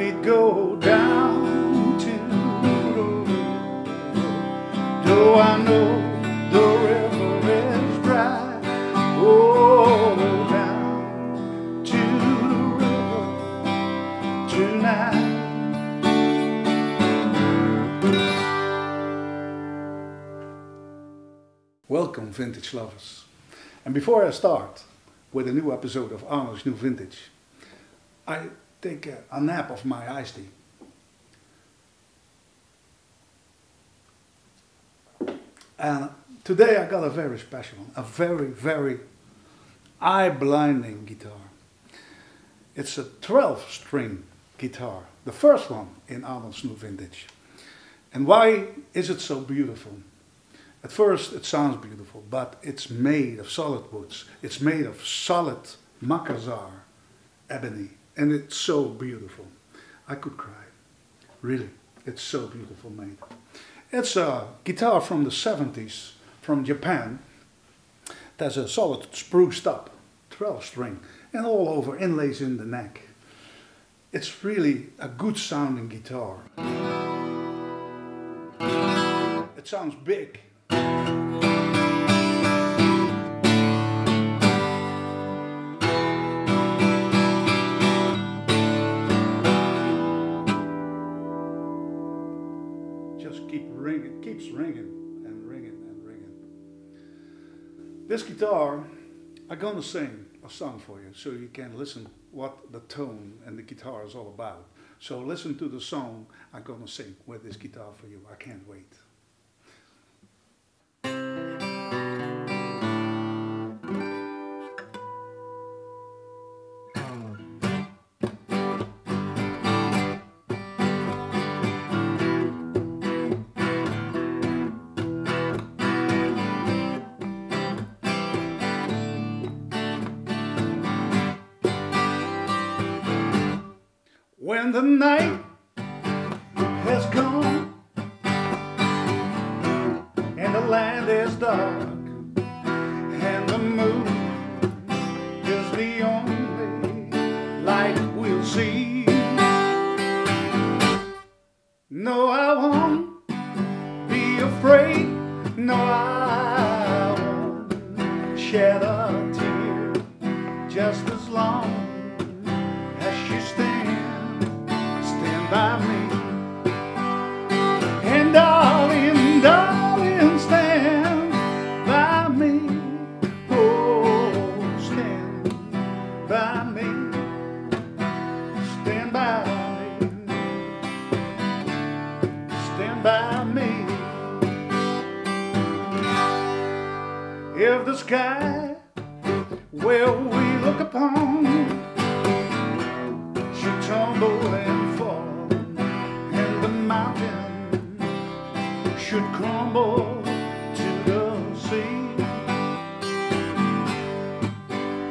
we'd go down to the river. Though I know the river is dry, oh, down to the river tonight. Welcome, vintage lovers. And before I start with a new episode of Arnold's New Vintage, I take a, a nap of my iced tea. And today I got a very special one, a very, very eye-blinding guitar. It's a 12-string guitar, the first one in Arnold's New Vintage. And why is it so beautiful? At first it sounds beautiful, but it's made of solid woods. It's made of solid Makassar ebony, and it's so beautiful. I could cry. Really, it's so beautiful made. It's a guitar from the 70s from Japan. There's a solid spruced up 12 string and all over inlays in the neck. It's really a good sounding guitar. It sounds big. This guitar, I'm gonna sing a song for you so you can listen what the tone and the guitar is all about. So listen to the song I'm gonna sing with this guitar for you. I can't wait. When the night has gone and the land is dark and the moon is the only light we'll see. No, I won't be afraid. No, I won't shed a tear just as long If the sky where we look upon should tumble and fall, and the mountain should crumble to the sea.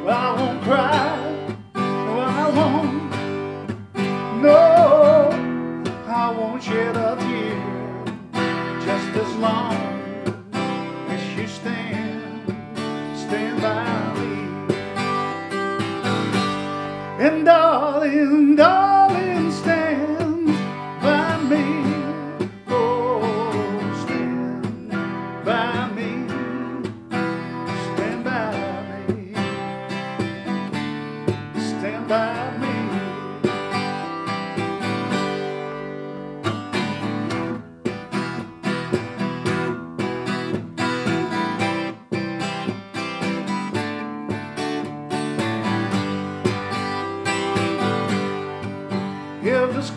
Well, I won't cry, I won't, no, I won't shed a tear, just as long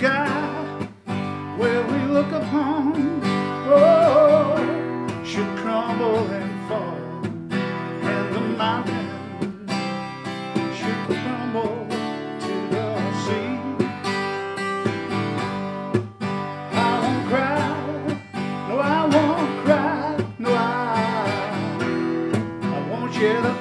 sky where we look upon oh, should crumble and fall, and the mountain should crumble to the sea, I won't cry, no, I won't cry, no, I, I won't shed a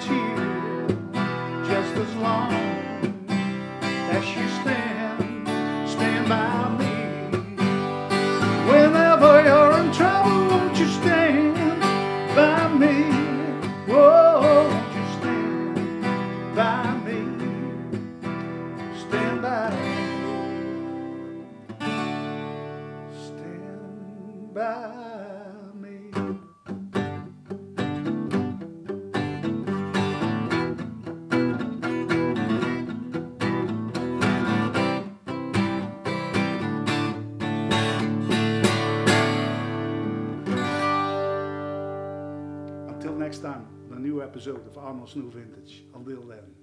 by me. Until next time, the new episode of Arnold's New Vintage. Until then.